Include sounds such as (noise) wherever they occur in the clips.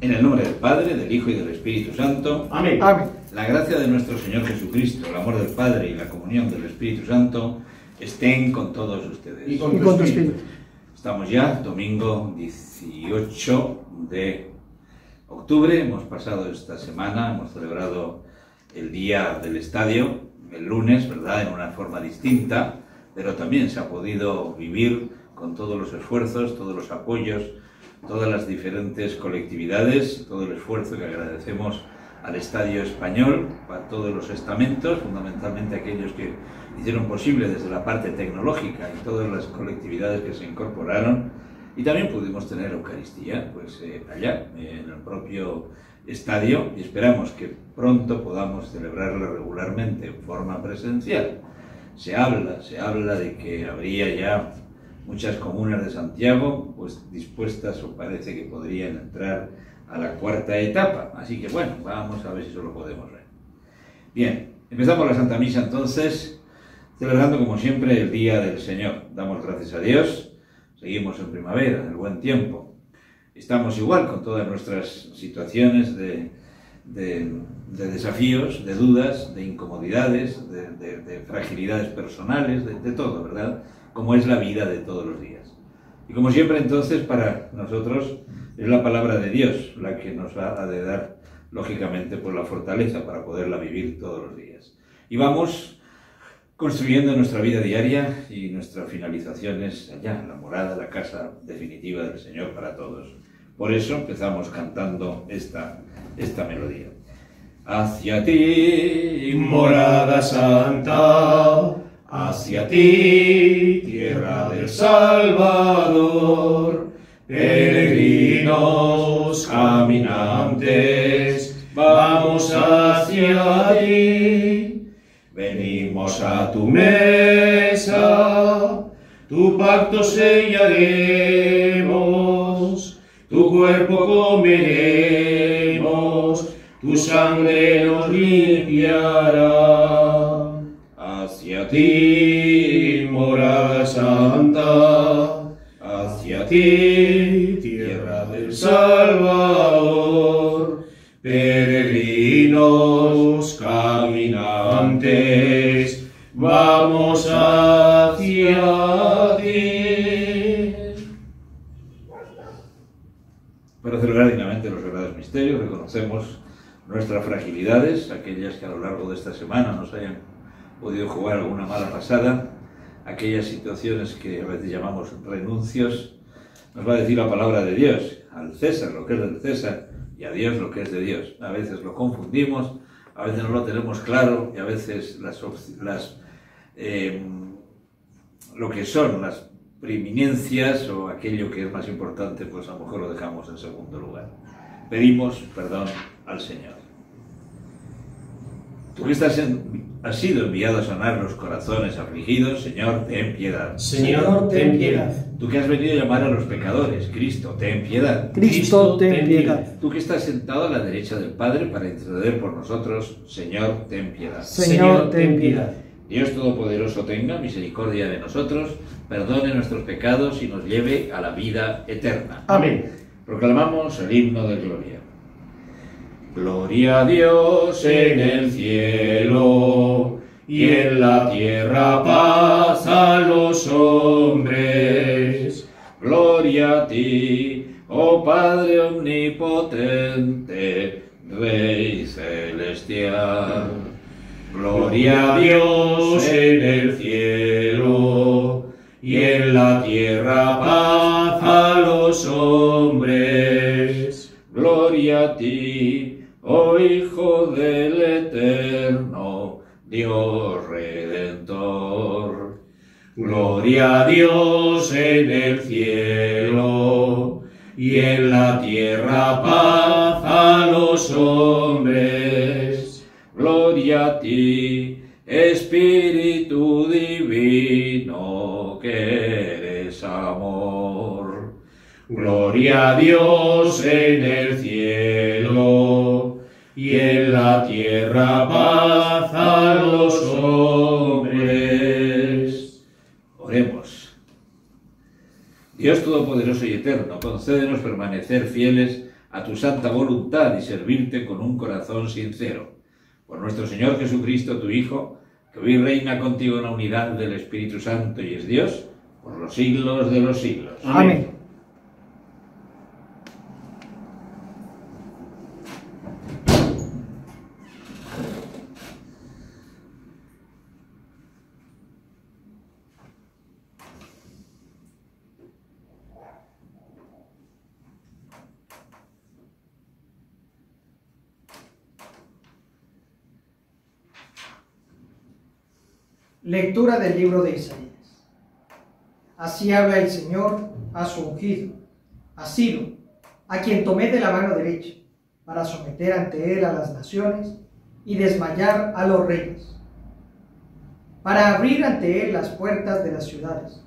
En el nombre del Padre, del Hijo y del Espíritu Santo. Amén. Amén. La gracia de nuestro Señor Jesucristo, el amor del Padre y la comunión del Espíritu Santo estén con todos ustedes. Y con Y tu con tu espíritu. espíritu. Estamos ya, domingo 18 de octubre. Hemos pasado esta semana, hemos celebrado el Día del Estadio, el lunes, ¿verdad? En una forma distinta, pero también se ha podido vivir con todos los esfuerzos, todos los apoyos, todas las diferentes colectividades, todo el esfuerzo que agradecemos al Estadio Español, a todos los estamentos, fundamentalmente aquellos que hicieron posible desde la parte tecnológica y todas las colectividades que se incorporaron. Y también pudimos tener Eucaristía, pues eh, allá, en el propio estadio, y esperamos que pronto podamos celebrarla regularmente en forma presencial. Se habla, se habla de que habría ya muchas comunas de Santiago, pues dispuestas o parece que podrían entrar a la cuarta etapa. Así que bueno, vamos a ver si eso lo podemos ver. Bien, empezamos la Santa Misa entonces, celebrando como siempre el Día del Señor. Damos gracias a Dios, seguimos en primavera, en el buen tiempo. Estamos igual con todas nuestras situaciones de, de- de desafíos, de dudas, de incomodidades, de, de- de fragilidades personales, de todo, ¿verdad? Como es la vida de todos los días. Y como siempre entonces para nosotros es la palabra de Dios la que nos ha de dar, lógicamente, pues la fortaleza para poderla vivir todos los días. Y vamos construyendo nuestra vida diaria y nuestra finalización es allá, la morada, la casa definitiva del Señor para todos. Por eso empezamos cantando esta, esta melodía. Hacia ti, Morada santa, hacia ti, tierra del Salvador, peregrinos, caminantes, vamos hacia ti. Venimos a tu mesa, tu pacto sellaremos, tu cuerpo comeremos, tu sangre nos limpiará. Ti, morada santa, hacia ti, tierra del Salvador, peregrinos, caminantes, vamos hacia ti. Para celebrar dignamente los sagrados misterios, reconocemos nuestras fragilidades, aquellas que a lo largo de esta semana nos hayan podido jugar alguna mala pasada, aquellas situaciones que a veces llamamos renuncios. Nos va a decir la palabra de Dios, al César lo que es del César y a Dios lo que es de Dios. A veces lo confundimos, a veces no lo tenemos claro y a veces las, las eh, lo que son las preeminencias o aquello que es más importante, pues a lo mejor lo dejamos en segundo lugar. Pedimos perdón al Señor. Tú que estás en- has sido enviado a sanar los corazones afligidos, Señor, ten piedad. Señor, ten piedad. Tú que has venido a llamar a los pecadores, Cristo, ten piedad. Cristo, ten piedad. Tú que estás sentado a la derecha del Padre para interceder por nosotros, Señor, ten piedad. Señor, ten piedad. Dios Todopoderoso tenga misericordia de nosotros, perdone nuestros pecados y nos lleve a la vida eterna. Amén. Proclamamos el himno de gloria. Gloria a Dios en el cielo y en la tierra paz a los hombres. Gloria a ti, oh Padre omnipotente, Rey celestial. Gloria a Dios en el cielo y en la tierra paz a los hombres. Gloria a ti, oh Hijo del Eterno, Dios Redentor. Gloria a Dios en el cielo y en la tierra paz a los hombres. Gloria a ti, Espíritu Divino, que eres amor. Gloria a Dios en el cielo y en la tierra paz a los hombres. Oremos. Dios Todopoderoso y Eterno, concédenos permanecer fieles a tu santa voluntad y servirte con un corazón sincero. Por nuestro Señor Jesucristo, tu Hijo, que hoy reina contigo en la unidad del Espíritu Santo y es Dios, por los siglos de los siglos. Amén. Del libro de Isaías. Así habla el Señor a su ungido, a Ciro, a quien tomé de la mano derecha, para someter ante él a las naciones y desmayar a los reyes, para abrir ante él las puertas de las ciudades,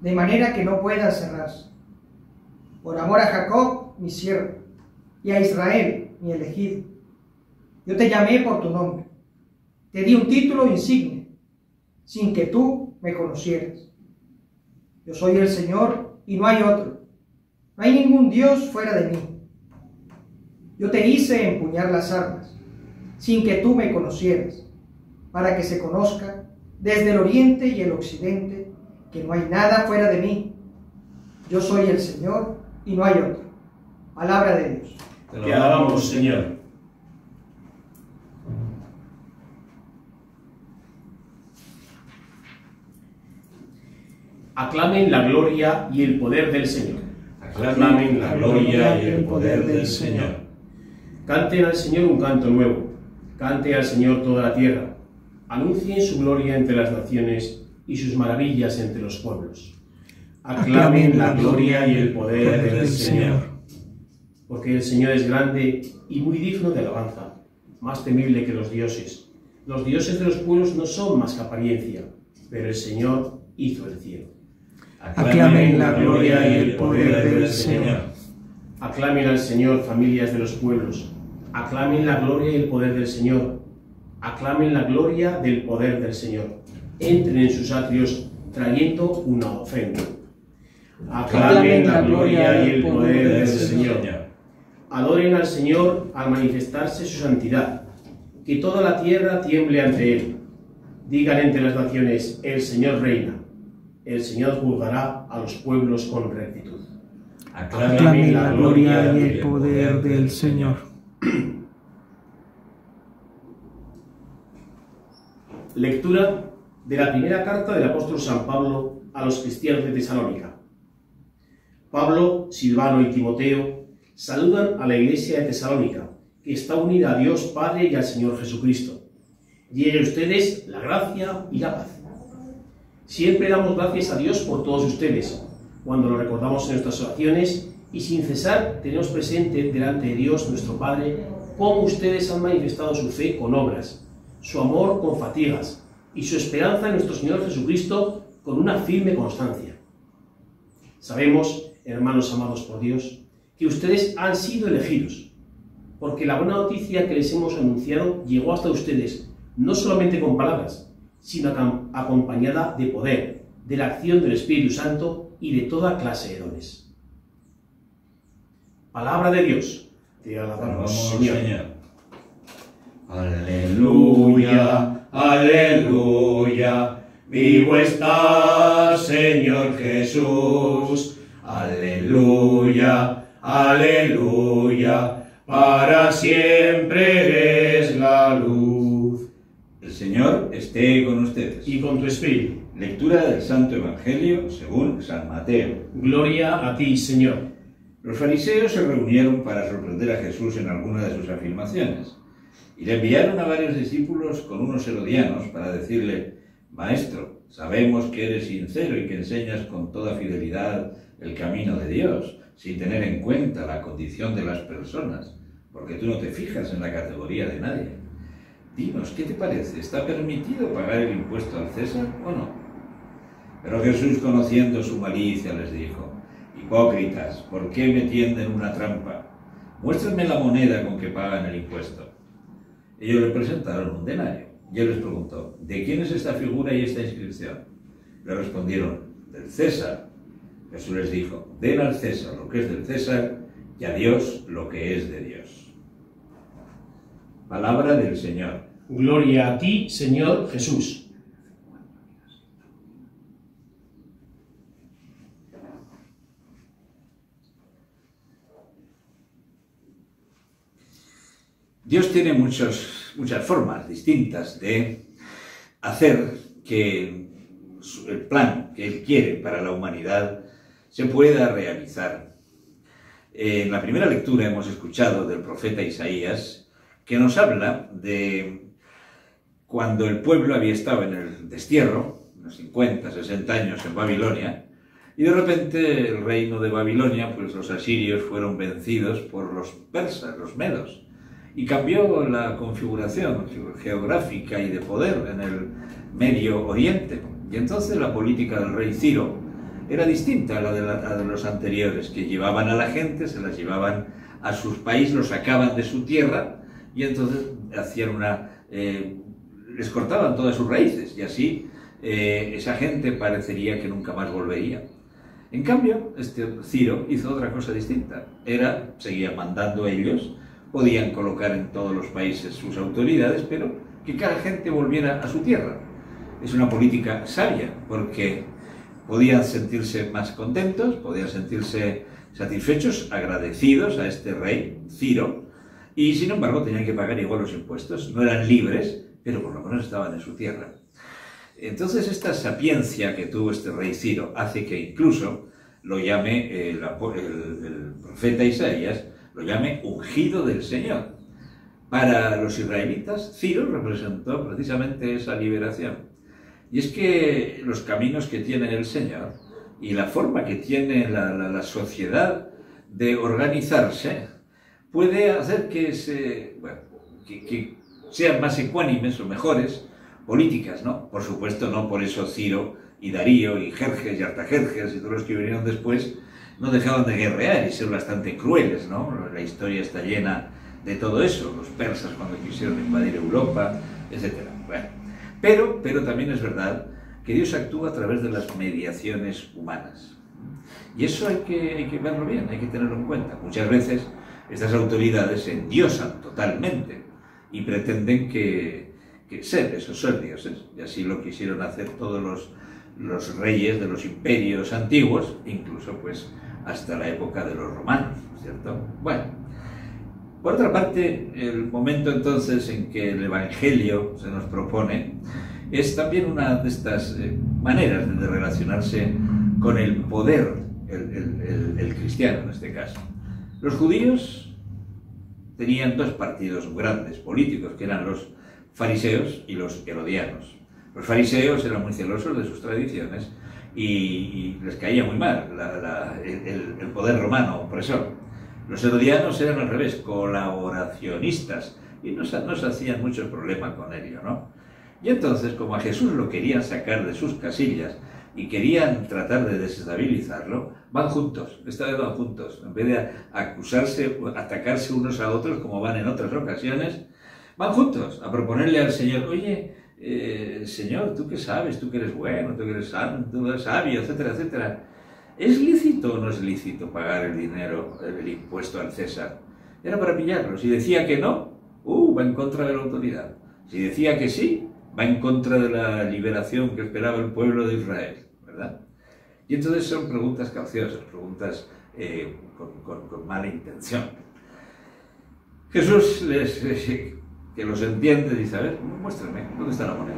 de manera que no puedan cerrarse. Por amor a Jacob, mi siervo, y a Israel, mi elegido. Yo te llamé por tu nombre, te di un título insigne sin que tú me conocieras. Yo soy el Señor y no hay otro. No hay ningún Dios fuera de mí. Yo te hice empuñar las armas, sin que tú me conocieras, para que se conozca desde el oriente y el occidente que no hay nada fuera de mí. Yo soy el Señor y no hay otro. Palabra de Dios. Te alabamos, Señor. Aclamen la gloria y el poder del Señor. Aclamen la gloria y el poder del Señor. Canten al Señor un canto nuevo. Cante al Señor toda la tierra. Anuncien su gloria entre las naciones y sus maravillas entre los pueblos. Aclamen la gloria y el poder del Señor. Porque el Señor es grande y muy digno de alabanza, más temible que los dioses. Los dioses de los pueblos no son más que apariencia, pero el Señor hizo el cielo. Aclamen la gloria y el poder del Señor. Aclamen al Señor, familias de los pueblos. Aclamen la gloria y el poder del Señor. Aclamen la gloria del poder del Señor. Entren en sus atrios trayendo una ofrenda. Aclamen la gloria y el poder del Señor. Adoren al Señor al manifestarse su santidad. Que toda la tierra tiemble ante Él. Digan entre las naciones, el Señor reina el Señor juzgará a los pueblos con rectitud. Aclamen la gloria y el poder del Señor. Lectura de la primera carta del apóstol San Pablo a los cristianos de Tesalónica. Pablo, Silvano y Timoteo saludan a la iglesia de Tesalónica, que está unida a Dios Padre y al Señor Jesucristo. Llegue a ustedes la gracia y la paz. Siempre damos gracias a Dios por todos ustedes, cuando lo recordamos en nuestras oraciones y sin cesar tenemos presente delante de Dios nuestro Padre cómo ustedes han manifestado su fe con obras, su amor con fatigas y su esperanza en nuestro Señor Jesucristo con una firme constancia. Sabemos, hermanos amados por Dios, que ustedes han sido elegidos, porque la buena noticia que les hemos anunciado llegó hasta ustedes, no solamente con palabras, sino acompañada de poder, de la acción del Espíritu Santo y de toda clase de dones. Palabra de Dios. Te alabamos, Señor. Aleluya, aleluya. Vivo está, Señor Jesús. Aleluya, aleluya. Para siempre es la luz. Señor esté con ustedes. Y con tu espíritu. Lectura del Santo Evangelio según San Mateo. Gloria a ti, Señor. Los fariseos se reunieron para sorprender a Jesús en alguna de sus afirmaciones y le enviaron a varios discípulos con unos herodianos para decirle, Maestro, sabemos que eres sincero y que enseñas con toda fidelidad el camino de Dios, sin tener en cuenta la condición de las personas, porque tú no te fijas en la categoría de nadie. Dinos, ¿qué te parece? ¿Está permitido pagar el impuesto al César o no? Pero Jesús, conociendo su malicia, les dijo, Hipócritas, ¿por qué me tienden una trampa? Muéstrenme la moneda con que pagan el impuesto. Ellos le presentaron un denario. Y él les preguntó, ¿de quién es esta figura y esta inscripción? Le respondieron, del César. Jesús les dijo, den al César lo que es del César y a Dios lo que es de Dios. Palabra del Señor. Gloria a ti, Señor Jesús. Dios tiene muchos, muchas formas distintas de hacer que el plan que Él quiere para la humanidad se pueda realizar. En la primera lectura hemos escuchado del profeta Isaías que nos habla de cuando el pueblo había estado en el destierro, unos 50, 60 años en Babilonia, y de repente el reino de Babilonia, pues los asirios fueron vencidos por los persas, los medos, y cambió la configuración geográfica y de poder en el Medio Oriente. Y entonces la política del rey Ciro era distinta a la de, los anteriores, que llevaban a la gente, se las llevaban a sus países, los sacaban de su tierra y entonces hacían una... Eh, les cortaban todas sus raíces y así eh, esa gente parecería que nunca más volvería. En cambio, este Ciro hizo otra cosa distinta. Era, seguía mandando ellos, podían colocar en todos los países sus autoridades, pero que cada gente volviera a su tierra. Es una política sabia, porque podían sentirse más contentos, podían sentirse satisfechos, agradecidos a este rey, Ciro, y sin embargo tenían que pagar igual los impuestos, no eran libres, pero por lo menos estaban en su tierra. Entonces esta sapiencia que tuvo este rey Ciro hace que incluso lo llame el, el profeta Isaías, lo llame ungido del Señor. Para los israelitas, Ciro representó precisamente esa liberación. Y es que los caminos que tiene el Señor y la forma que tiene la, sociedad de organizarse puede hacer que, se, sean más ecuánimes o mejores políticas, ¿no? Por supuesto, no por eso Ciro y Darío y Jerjes y Artajerjes y todos los que vinieron después no dejaban de guerrear y ser bastante crueles, ¿no? La historia está llena de todo eso, los persas cuando quisieron invadir Europa, etc. Bueno, pero, pero también es verdad que Dios actúa a través de las mediaciones humanas. Y eso hay que verlo bien, hay que tenerlo en cuenta. Muchas veces estas autoridades endiosan totalmente y pretenden que, ser esos son dioses. Y así lo quisieron hacer todos los, los reyes de los imperios antiguos, incluso pues hasta la época de los romanos, ¿cierto? Bueno, por otra parte, el momento entonces en que el Evangelio se nos propone es también una de estas eh, maneras de relacionarse con el poder, el, cristiano en este caso. Los judíos tenían dos partidos grandes políticos, que eran los fariseos y los herodianos. Los fariseos eran muy celosos de sus tradiciones y, les caía muy mal el, poder romano opresor. Los herodianos eran al revés, colaboracionistas, y no, se hacían mucho problema con ello, ¿no? Y entonces, como a Jesús lo querían sacar de sus casillas y querían tratar de desestabilizarlo, van juntos, esta vez van juntos. En vez de acusarse, atacarse unos a otros como van en otras ocasiones, van juntos a proponerle al Señor, oye, eh, Señor, tú que sabes, tú que eres bueno, tú que eres santo, tú eres sabio, etcétera, etcétera. ¿Es lícito o no es lícito pagar el dinero, el impuesto al César? Era para pillarlo. Si decía que no, uh, va en contra de la autoridad. Si decía que sí, va en contra de la liberación que esperaba el pueblo de Israel, ¿verdad? Y entonces son preguntas capciosas, preguntas eh, con, mala intención. Jesús les, eh, que los entiende dice, a ver, muéstrame, ¿dónde está la moneda?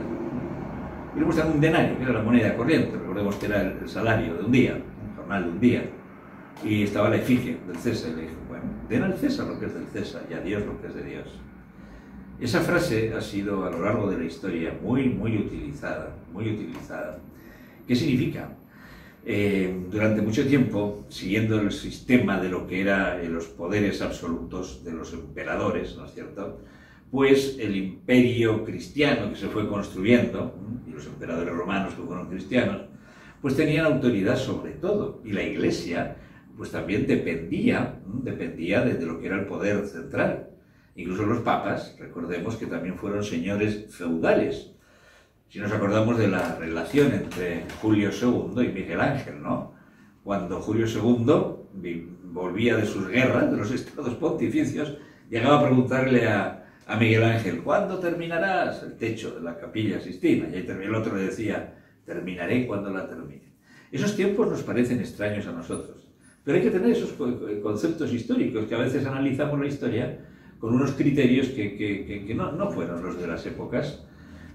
Y le muestran un denario, que era la moneda corriente, recordemos que era el salario de un día de un día, y estaba la efigie del César, y le dijo, bueno, den al César lo que es del César y a Dios lo que es de Dios. Esa frase ha sido a lo largo de la historia muy, muy utilizada, muy utilizada. ¿Qué significa? Eh, durante mucho tiempo, siguiendo el sistema de lo que eran eh, los poderes absolutos de los emperadores, ¿no es cierto? Pues el imperio cristiano que se fue construyendo, y los emperadores romanos que fueron cristianos, pues tenían autoridad sobre todo. Y la iglesia, pues también dependía, dependía de, lo que era el poder central. Incluso los papas, recordemos que también fueron señores feudales. Si nos acordamos de la relación entre Julio II y Miguel Ángel, ¿no? Cuando Julio II volvía de sus guerras, de los (laughs) estados pontificios, llegaba a preguntarle a, Miguel Ángel, ¿cuándo terminarás el techo de la capilla Sistina? Y el otro le decía, terminaré cuando la termine. Esos tiempos nos parecen extraños a nosotros, pero hay que tener esos conceptos históricos, que a veces analizamos la historia con unos criterios que, no, fueron los de las épocas.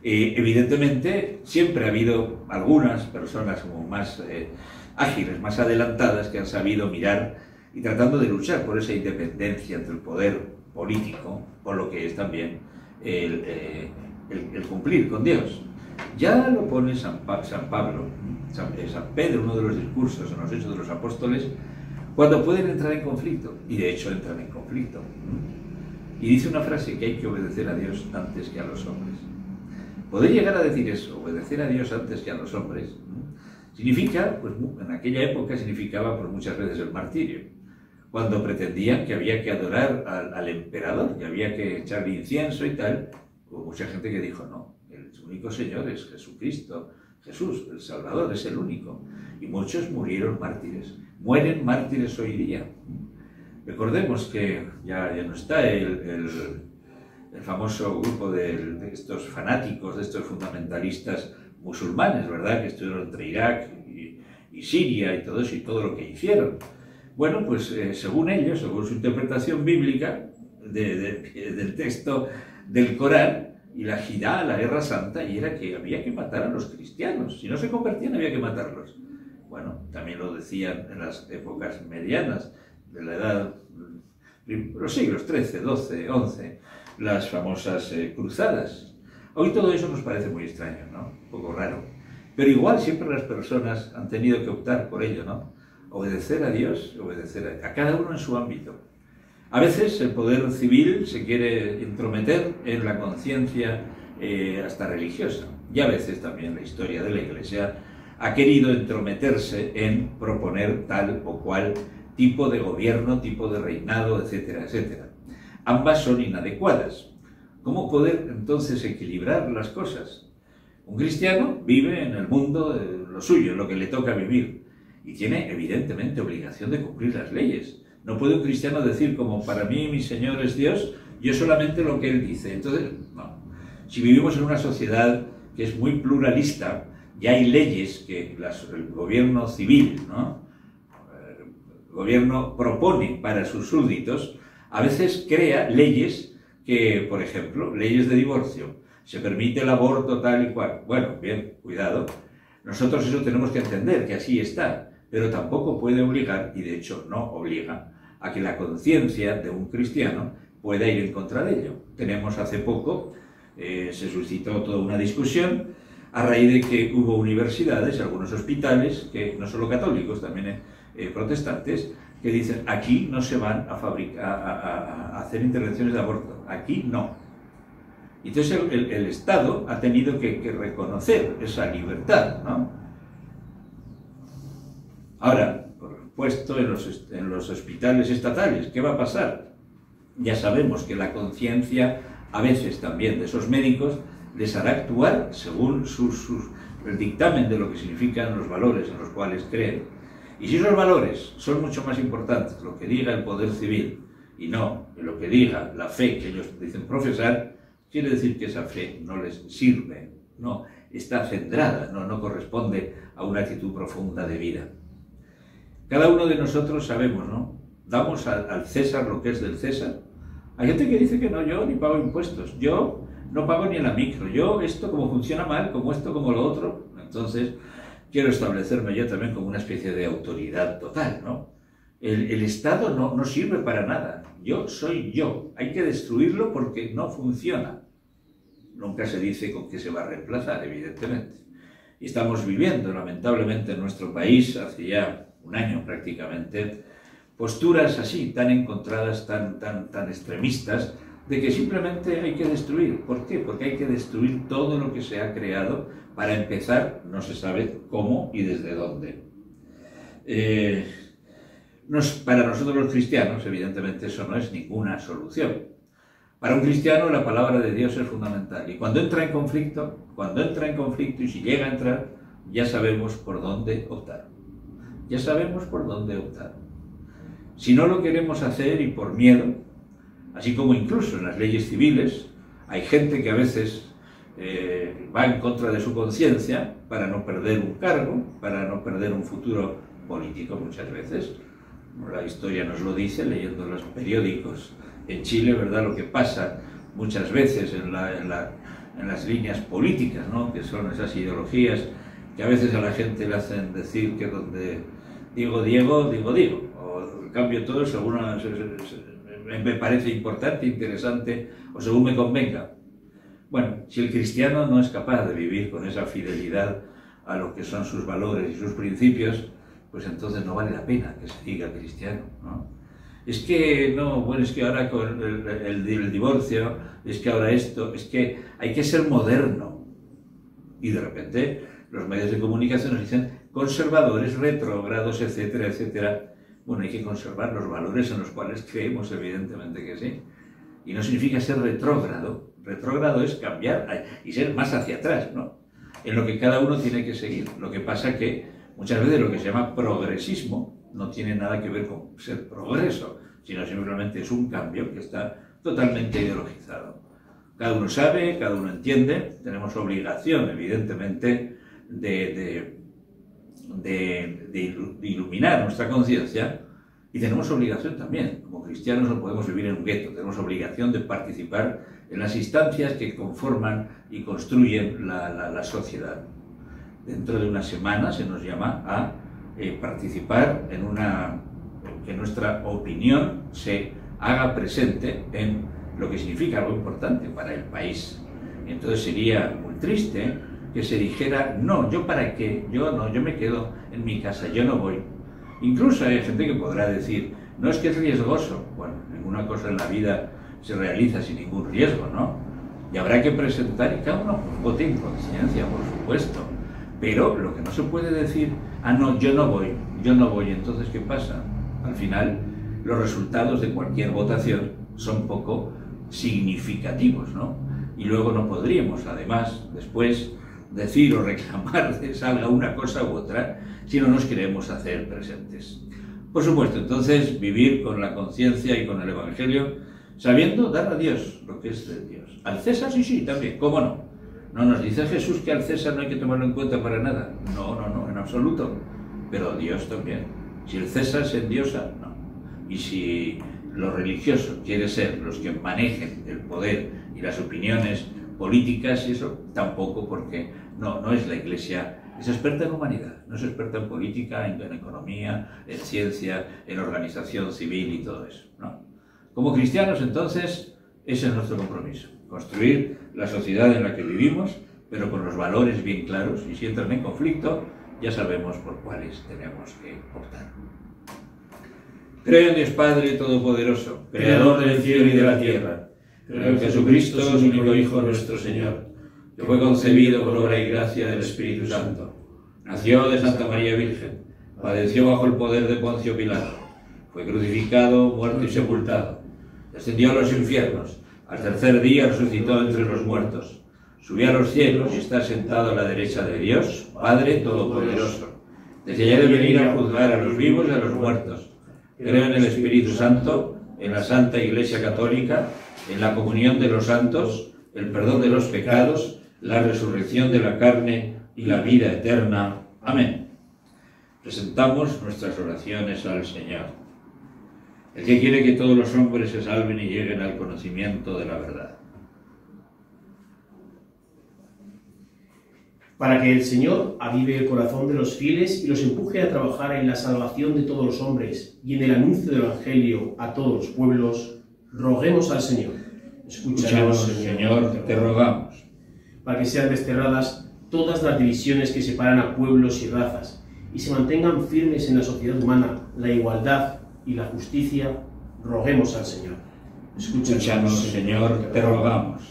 Eh, evidentemente, siempre ha habido algunas personas más eh, ágiles, más adelantadas, que han sabido mirar y tratando de luchar por esa independencia entre el poder político, por lo que es también el, eh, cumplir con Dios. Ya lo pone San, San Pablo, San, San, Pedro, uno de los discursos en los Hechos de los Apóstoles, cuando pueden entrar en conflicto, y de hecho entran en conflicto. Y dice una frase que hay que obedecer a Dios antes que a los hombres. Poder llegar a decir eso, obedecer a Dios antes que a los hombres, significa, pues en aquella época significaba por muchas veces el martirio, cuando pretendían que había que adorar al, emperador, que había que echarle incienso y tal, hubo mucha gente que dijo, no, el único Señor es Jesucristo, Jesús, el Salvador, es el único. Y muchos murieron mártires, mueren mártires hoy día. Recordemos que ya, no está el, famoso grupo de, estos fanáticos, de estos fundamentalistas musulmanes, ¿verdad? Que estuvieron entre Irak y, Siria y todo y todo lo que hicieron. Bueno, pues eh, según ellos, según su interpretación bíblica del texto del Corán y la Jidá, la Guerra Santa, y era que había que matar a los cristianos. Si no se convertían, había que matarlos. Bueno, también lo decían en las épocas medianas de la edad, los siglos XIII, XII, XI, las famosas eh, cruzadas. Hoy todo eso nos parece muy extraño, ¿no? Un poco raro. Pero igual siempre las personas han tenido que optar por ello, ¿no? Obedecer a Dios, obedecer a, cada uno en su ámbito. A veces el poder civil se quiere intrometer en la conciencia eh, hasta religiosa. Y a veces también la historia de la Iglesia ha querido entrometerse en proponer tal o cual tipo de gobierno, tipo de reinado, etcétera, etcétera. Ambas son inadecuadas. ¿Cómo poder entonces equilibrar las cosas? Un cristiano vive en el mundo de lo suyo, lo que le toca vivir, y tiene evidentemente obligación de cumplir las leyes. No puede un cristiano decir como para mí mi Señor es Dios, yo solamente lo que Él dice. Entonces, no. Si vivimos en una sociedad que es muy pluralista, ya hay leyes que el gobierno civil, ¿no? gobierno propone para sus súbditos, a veces crea leyes que, por ejemplo, leyes de divorcio, se permite el aborto tal y cual. Bueno, bien, cuidado. Nosotros eso tenemos que entender, que así está, pero tampoco puede obligar, y de hecho no obliga, a que la conciencia de un cristiano pueda ir en contra de ello. Tenemos hace poco, eh, se suscitó toda una discusión a raíz de que hubo universidades, algunos hospitales, que no solo católicos, también eh, protestantes que dicen aquí no se van a, fabricar, a, hacer intervenciones de aborto, aquí no. Entonces el, Estado ha tenido que, reconocer esa libertad. ¿no? Ahora, por supuesto, en los, en los hospitales estatales, ¿qué va a pasar? Ya sabemos que la conciencia, a veces también de esos médicos, les hará actuar según el dictamen de lo que significan los valores en los cuales creen. Y si esos valores son mucho más importantes, lo que diga el poder civil y no lo que diga la fe que ellos dicen profesar, quiere decir que esa fe no les sirve, no está centrada, no, no corresponde a una actitud profunda de vida. Cada uno de nosotros sabemos, ¿no? Damos al César lo que es del César. Hay gente que dice que no, yo ni pago impuestos, yo no pago ni en la micro, yo esto como funciona mal, como esto, como lo otro. Entonces, quiero establecerme yo también como una especie de autoridad total, ¿no? El, Estado no, no sirve para nada. Yo soy yo. Hay que destruirlo porque no funciona. Nunca se dice con qué se va a reemplazar, evidentemente. Y estamos viviendo, lamentablemente, en nuestro país, hace ya un año prácticamente, posturas así, tan encontradas, tan, tan, tan extremistas, de que simplemente hay que destruir. ¿Por qué? Porque hay que destruir todo lo que se ha creado para empezar, no se sabe cómo y desde dónde. Eh, para nosotros los cristianos, evidentemente, eso no es ninguna solución. Para un cristiano la palabra de Dios es fundamental. Y cuando entra en conflicto, cuando entra en conflicto y si llega a entrar, ya sabemos por dónde optar. Ya sabemos por dónde optar. Si no lo queremos hacer y por miedo, así como incluso en las leyes civiles, hay gente que a veces eh, va en contra de su conciencia para no perder un cargo, para no perder un futuro político muchas veces. La historia nos lo dice leyendo los periódicos en Chile, ¿verdad? Lo que pasa muchas veces en, las líneas políticas, ¿no? que son esas ideologías que a veces a la gente le hacen decir que donde digo Diego, digo Diego. O en cambio todo según me parece importante, interesante o según me convenga. Bueno, si el cristiano no es capaz de vivir con esa fidelidad a lo que son sus valores y sus principios, pues entonces no vale la pena que se diga cristiano. ¿no? Es que no, bueno, es que ahora con el, divorcio, es que ahora esto, es que hay que ser moderno. Y de repente los medios de comunicación nos dicen conservadores, retrógrados, etcétera, etcétera. Bueno, hay que conservar los valores en los cuales creemos, evidentemente que sí. Y no significa ser retrógrado. Retrógrado es cambiar y ser más hacia atrás, ¿no? En lo que cada uno tiene que seguir. Lo que pasa que muchas veces lo que se llama progresismo no tiene nada que ver con ser progreso, sino simplemente es un cambio que está totalmente ideologizado. Cada uno sabe, cada uno entiende, tenemos obligación, evidentemente, de, de, iluminar nuestra conciencia y tenemos obligación también, como cristianos no podemos vivir en un gueto, tenemos obligación de participar en las instancias que conforman y construyen la, la sociedad. Dentro de una semana se nos llama a eh, participar en una, que nuestra opinión se haga presente en lo que significa algo importante para el país. Entonces sería muy triste que se dijera, no, yo para qué, yo no, yo me quedo en mi casa, yo no voy. Incluso hay gente que podrá decir, no es que es riesgoso. Bueno, ninguna cosa en la vida se realiza sin ningún riesgo, ¿no? Y habrá que presentar, y cada uno vote en conciencia, por supuesto. Pero lo que no se puede decir ah, no, yo no voy, yo no voy, entonces ¿qué pasa? Al final, los resultados de cualquier votación son poco significativos, ¿no? Y luego no podríamos, además, después decir o reclamar (laughs) salga una cosa u otra si no nos queremos hacer presentes. Por supuesto, entonces, vivir con la conciencia y con el Evangelio, sabiendo dar a Dios lo que es de Dios. Al César sí, sí, también, ¿cómo no? No nos dice Jesús que al César no hay que tomarlo en cuenta para nada. No, no, no, en absoluto. Pero Dios también. Si el César se endiosa, no. Y si los religiosos quieren ser los que manejen el poder y las opiniones políticas, eso tampoco, porque no, no es la Iglesia. Es experta en humanidad, no es experta en política, en, en economía, en ciencia, en organización civil y todo eso. ¿no? Como cristianos, entonces, ese es nuestro compromiso construir la sociedad en la que vivimos, pero con los valores bien claros, y si entran en conflicto, ya sabemos por cuáles tenemos que optar. Creo en Dios Padre Todopoderoso, Creador del cielo y de la tierra. En Jesucristo, su único Hijo nuestro Señor, que fue concebido por obra y gracia del Espíritu Santo. Nació de Santa María Virgen, padeció bajo el poder de Poncio Pilato, fue crucificado, muerto y sepultado, descendió a los infiernos, al tercer día resucitó entre los muertos. Subió a los cielos y está sentado a la derecha de Dios, Padre Todopoderoso. Desde allá de venir a juzgar a los vivos y a los muertos. Creo en el Espíritu Santo, en la Santa Iglesia Católica, en la comunión de los santos, el perdón de los pecados, la resurrección de la carne y la vida eterna. Amén. Presentamos nuestras oraciones al Señor el que quiere que todos los hombres se salven y lleguen al conocimiento de la verdad. Para que el Señor avive el corazón de los fieles y los empuje a trabajar en la salvación de todos los hombres y en el anuncio del Evangelio a todos los pueblos, roguemos al Señor. Escúchanos, Señor, te rogamos. Para que sean desterradas todas las divisiones que separan a pueblos y razas y se mantengan firmes en la sociedad humana la igualdad, y la justicia, roguemos al Señor. Escúchanos, Señor, te rogamos.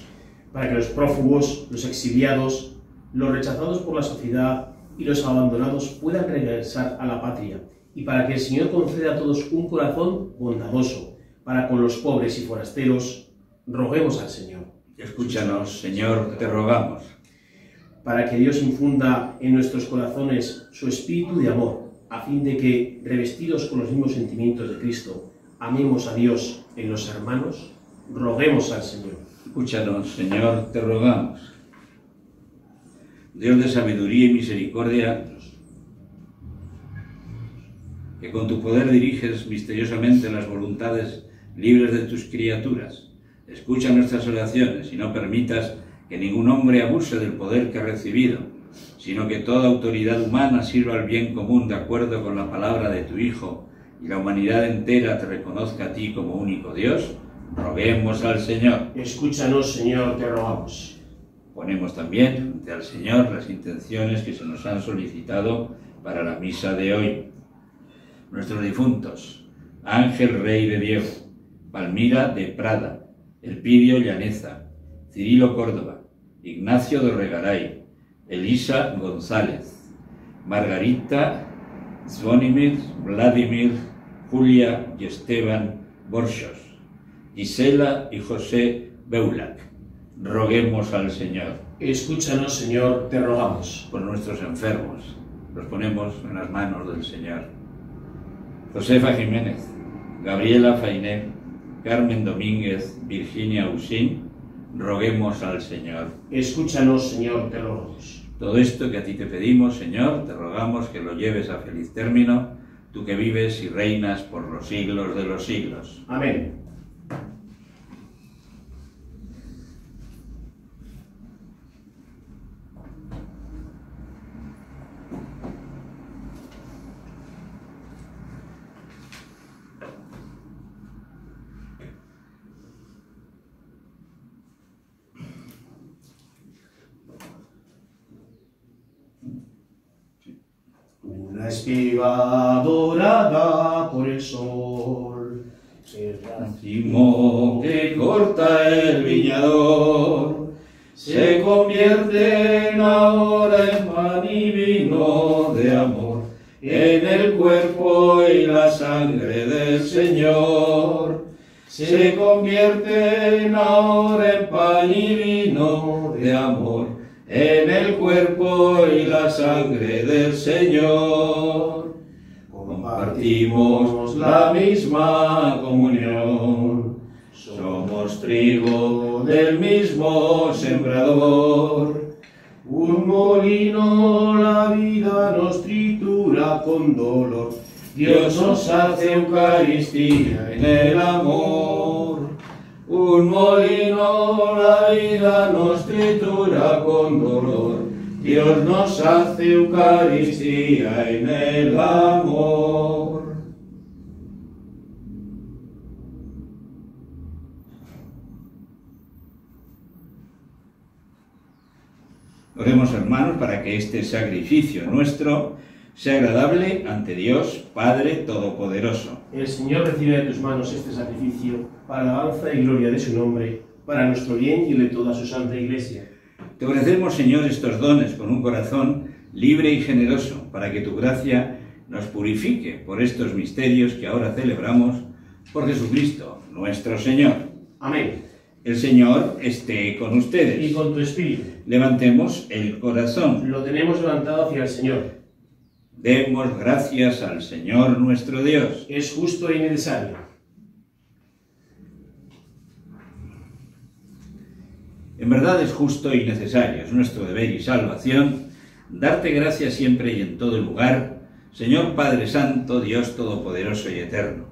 Para que los prófugos, los exiliados, los rechazados por la sociedad y los abandonados puedan regresar a la patria y para que el Señor conceda a todos un corazón bondadoso para con los pobres y forasteros, roguemos al Señor. Escúchanos, Señor, te rogamos. Para que Dios infunda en nuestros corazones su espíritu de amor a fin de que, revestidos con los mismos sentimientos de Cristo, amemos a Dios en los hermanos, roguemos al Señor. Escúchanos, Señor, te rogamos. Dios de sabiduría y misericordia, que con tu poder diriges misteriosamente las voluntades libres de tus criaturas. Escucha nuestras oraciones y no permitas que ningún hombre abuse del poder que ha recibido, sino que toda autoridad humana sirva al bien común de acuerdo con la palabra de tu Hijo y la humanidad entera te reconozca a ti como único Dios. Roguemos al Señor. Escúchanos, Señor, te rogamos. Ponemos también ante al Señor las intenciones que se nos han solicitado para la misa de hoy. Nuestros difuntos, Ángel Rey de Diego, Palmira de Prada, Elpidio Llaneza, Cirilo Córdoba, Ignacio de Regaray, Elisa González, Margarita Zvonimir, Vladimir, Julia y Esteban Borchos, Gisela y José Beulac. Roguemos al Señor Escúchanos, Señor, te rogamos. por nuestros enfermos. Los ponemos en las manos del Señor. Josefa Jiménez, Gabriela Fainé, Carmen Domínguez, Virginia Usín, roguemos al Señor. Escúchanos, Señor, te rogamos. Todo esto que a ti te pedimos, Señor, te rogamos que lo lleves a feliz término, tú que vives y reinas por los siglos de los siglos. Amén. Espiga dorada por el sol. se Racimo que corta el viñador, se convierte ahora en pan y vino de amor, en el cuerpo y la sangre del Señor. Se convierte ahora en pan y vino de amor, en el cuerpo y la sangre del Señor. Compartimos la misma comunión, somos trigo del mismo sembrador. Un molino la vida nos tritura con dolor. Dios nos hace Eucaristía en el amor. Un molino la vida nos tritura con dolor. Dios nos hace Eucaristía en el amor. Oremos hermanos para que este sacrificio nuestro sea agradable ante Dios Padre Todopoderoso. El Señor recibe de tus manos este sacrificio para la alabanza y gloria de su nombre, para nuestro bien y el de toda su santa iglesia. Te ofrecemos, Señor, estos dones con un corazón libre y generoso, para que tu gracia nos purifique por estos misterios que ahora celebramos por Jesucristo, nuestro Señor. Amén. El Señor esté con Y ustedes. con tu espíritu. Levantemos el corazón. Lo tenemos levantado hacia el Señor. Demos gracias al Señor nuestro Dios. Es justo y necesario. En verdad es justo y necesario, es nuestro deber y salvación, darte gracias siempre y en todo lugar, Señor Padre Santo, Dios Todopoderoso y Eterno.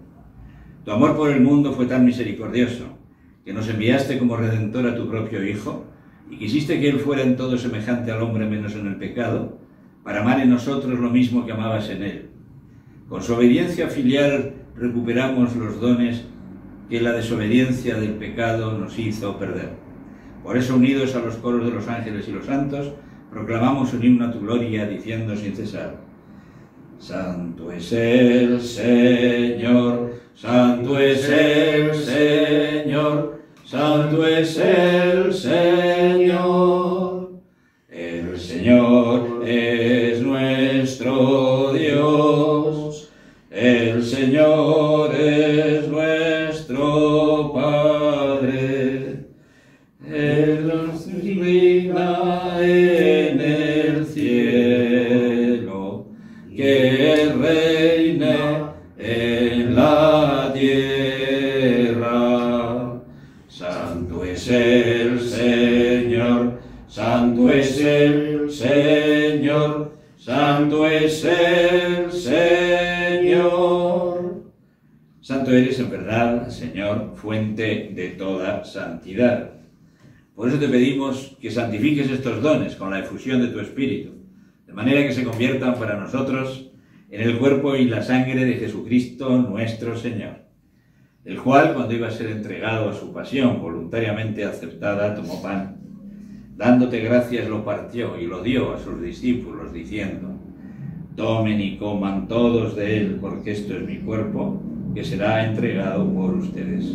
Tu amor por el mundo fue tan misericordioso, que nos enviaste como Redentor a tu propio Hijo, y quisiste que Él fuera en todo semejante al hombre menos en el pecado, para amar en nosotros lo mismo que amabas en Él. Con su obediencia filial recuperamos los dones que la desobediencia del pecado nos hizo perder. Por eso, unidos a los coros de los ángeles y los santos, proclamamos un himno a tu gloria, diciendo sin cesar, Santo es el Señor, Santo es el Señor, Santo es el Señor. Nuestro Por eso te pedimos que santifiques estos dones con la efusión de tu Espíritu, de manera que se conviertan para nosotros en el cuerpo y la sangre de Jesucristo nuestro Señor, el cual, cuando iba a ser entregado a su pasión voluntariamente aceptada, tomó pan, dándote gracias lo partió y lo dio a sus discípulos, diciendo, tomen y coman todos de él, porque esto es mi cuerpo, que será entregado por ustedes.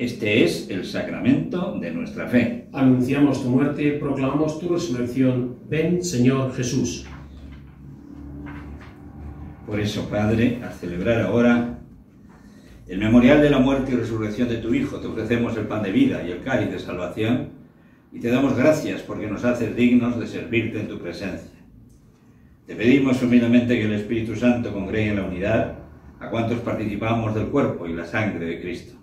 Este es el sacramento de nuestra fe. Anunciamos tu muerte, proclamamos tu resurrección. Ven, Señor Jesús. Por eso, Padre, al celebrar ahora el memorial de la muerte y resurrección de tu Hijo, te ofrecemos el pan de vida y el cáliz de salvación, y te damos gracias porque nos haces dignos de servirte en tu presencia. Te pedimos humildemente que el Espíritu Santo congregue en la unidad a cuantos participamos del cuerpo y la sangre de Cristo.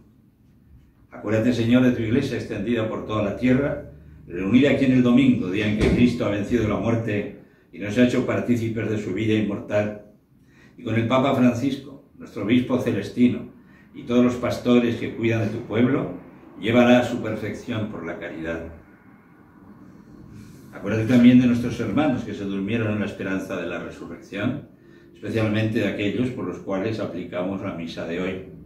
Acuérdate, Señor, de tu iglesia extendida por toda la tierra, reunida aquí en el domingo, día en que Cristo ha vencido la muerte y nos ha hecho partícipes de su vida inmortal, y con el Papa Francisco, nuestro obispo celestino, y todos los pastores que cuidan de tu pueblo, llévala a su perfección por la caridad. Acuérdate también de nuestros hermanos que se durmieron en la esperanza de la resurrección, especialmente de aquellos por los cuales aplicamos la misa de hoy.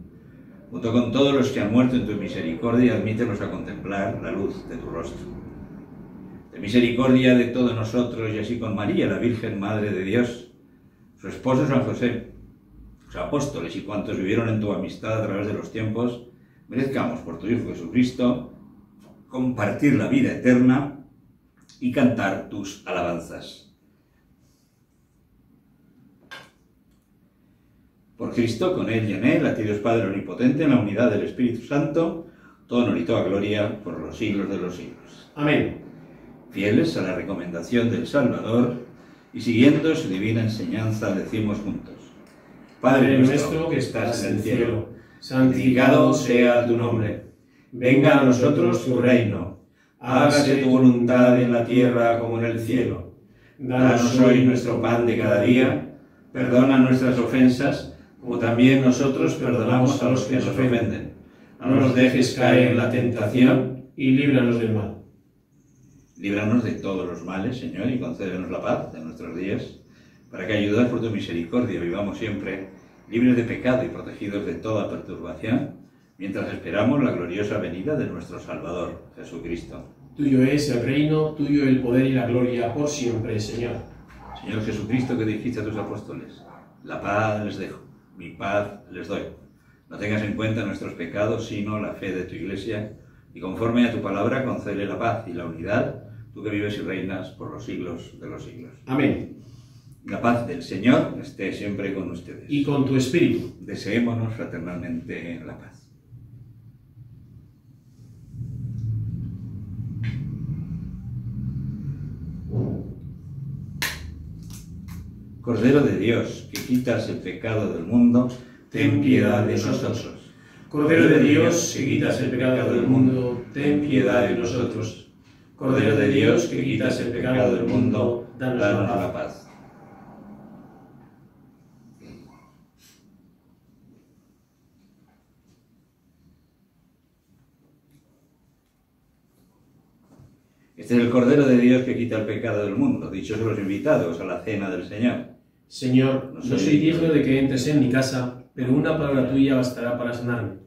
Junto con todos los que han muerto en tu misericordia, admítenos a contemplar la luz de tu rostro. De misericordia de todos nosotros y así con María, la Virgen Madre de Dios, su esposo San José, los apóstoles y cuantos vivieron en tu amistad a través de los tiempos, merezcamos por tu Hijo Jesucristo compartir la vida eterna y cantar tus alabanzas. Por Cristo, con Él y en Él, a ti Dios Padre Omnipotente, en la unidad del Espíritu Santo, todo honor y toda gloria por los siglos de los siglos. Amén. Fieles a la recomendación del Salvador y siguiendo su divina enseñanza, decimos juntos. Padre nuestro que estás en el cielo, santificado sea tu nombre. Venga a nosotros tu reino. Hágase tu voluntad en la tierra como en el cielo. Danos hoy nuestro pan de cada día. Perdona nuestras ofensas, como también nosotros perdonamos a los que nos ofenden. No nos dejes caer en la tentación y líbranos del mal. Líbranos de todos los males, Señor, y concédenos la paz en nuestros días, para que, ayudados por tu misericordia, vivamos siempre libres de pecado y protegidos de toda perturbación, mientras esperamos la gloriosa venida de nuestro Salvador, Jesucristo. Tuyo es el reino, tuyo el poder y la gloria por siempre, Señor. Señor Jesucristo, que dijiste a tus apóstoles, la paz les dejo, mi paz les doy. No tengas en cuenta nuestros pecados, sino la fe de tu iglesia, y conforme a tu palabra concede la paz y la unidad, tú que vives y reinas por los siglos de los siglos. Amén. La paz del Señor esté siempre con ustedes. Y con tu espíritu. Deseémonos fraternalmente la paz. Cordero de Dios, que quitas el pecado del mundo, ten piedad de nosotros. Cordero de Dios, que quitas el pecado del mundo, ten piedad de nosotros. Cordero de Dios, que quitas el pecado del mundo, danos la paz. Este es el Cordero de Dios que quita el pecado del mundo. Dichosos los invitados a la cena del Señor. Señor, no soy digno de que entres en mi casa, pero una palabra tuya bastará para sanarme.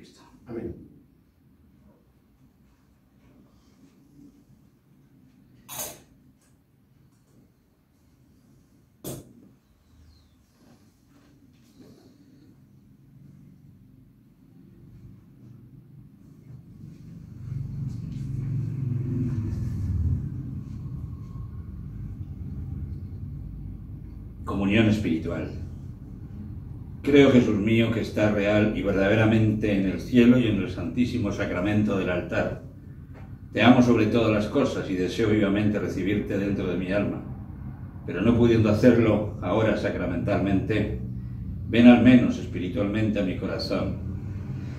Jesucristo. Amén. Comunión espiritual. Creo, Jesús mío, que está real y verdaderamente en el cielo y en el santísimo sacramento del altar. Te amo sobre todas las cosas y deseo vivamente recibirte dentro de mi alma. Pero no pudiendo hacerlo ahora sacramentalmente, ven al menos espiritualmente a mi corazón.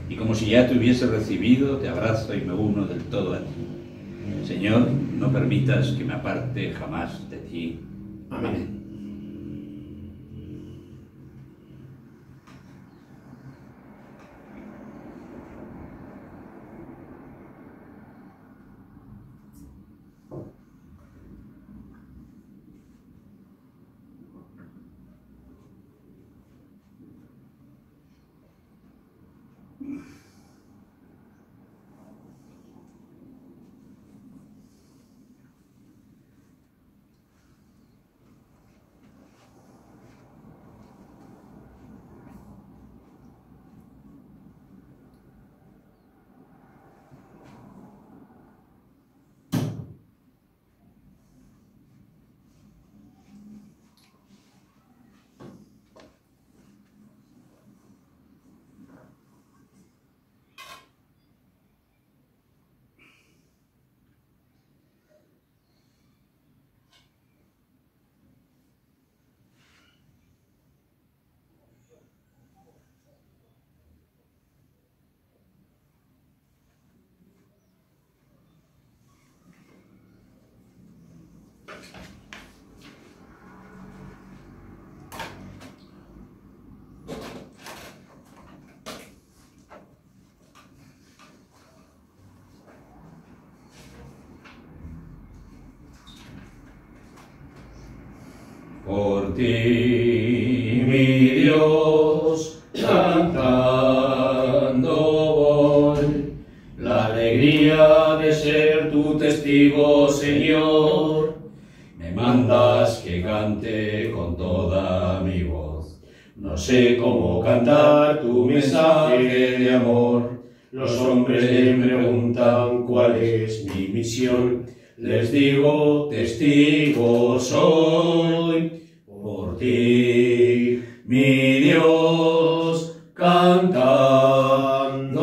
Y como si ya te hubiese recibido, te abrazo y me uno del todo a ti. Señor, no permitas que me aparte jamás de ti. Amén. Por ti, mi Dios, cantando voy, la alegría de ser tu testigo, cantar tu mensaje de amor. Los hombres me preguntan cuál es mi misión. Les digo, testigo soy por ti, mi Dios, cantando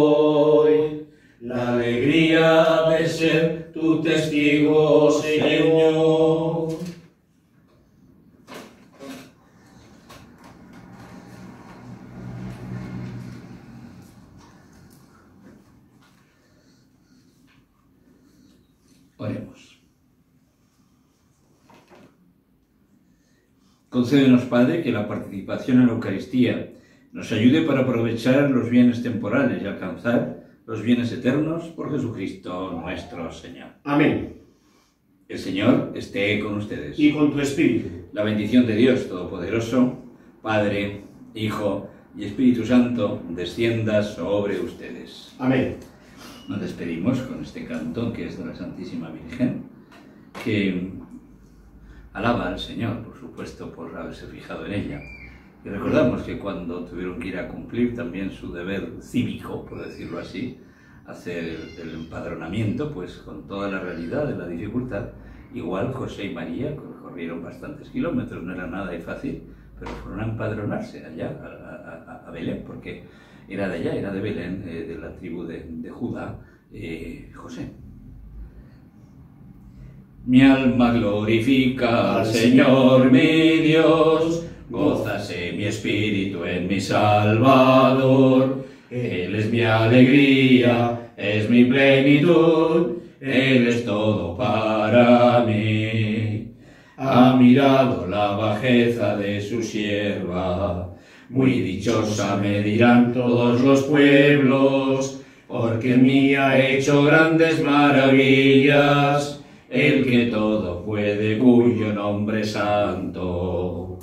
voy. La alegría de ser tu testigo, Señor. Oremos. Concédenos, Padre, que la participación en la Eucaristía nos ayude para aprovechar los bienes temporales y alcanzar los bienes eternos por Jesucristo nuestro Señor. Amén. El Señor esté con ustedes. Y con tu espíritu. La bendición de Dios Todopoderoso, Padre, Hijo y Espíritu Santo, descienda sobre ustedes. Amén. Nos despedimos con este canto que es de la Santísima Virgen, que alaba al Señor, por supuesto, por haberse fijado en ella. Y recordamos que cuando tuvieron que ir a cumplir también su deber cívico, por decirlo así, hacer el, empadronamiento, pues con toda la realidad de la dificultad, igual José y María corrieron bastantes kilómetros, no era nada fácil, pero fueron a empadronarse allá, a, Belén, porque era de allá, era de Belén, eh, de la tribu de, de Judá, eh, José. Mi alma glorifica al Señor mi Dios, gózase mi espíritu en mi Salvador. Él es mi alegría, es mi plenitud, Él es todo para mí. Ha mirado la bajeza de su sierva, muy dichosa me dirán todos los pueblos, porque en mí ha hecho grandes maravillas, el que todo puede, cuyo nombre es santo.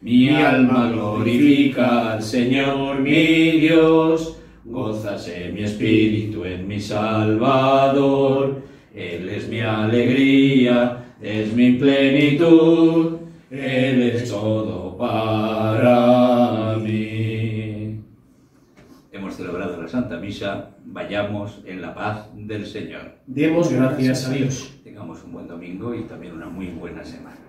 Mi alma glorifica al Señor mi Dios, Gózase mi espíritu en mi Salvador, Él es mi alegría, es mi plenitud, Él es todo para mí. Hemos celebrado la Santa Misa, vayamos en la paz del Señor. Demos gracias a Dios. Un buen domingo y también una muy buena semana.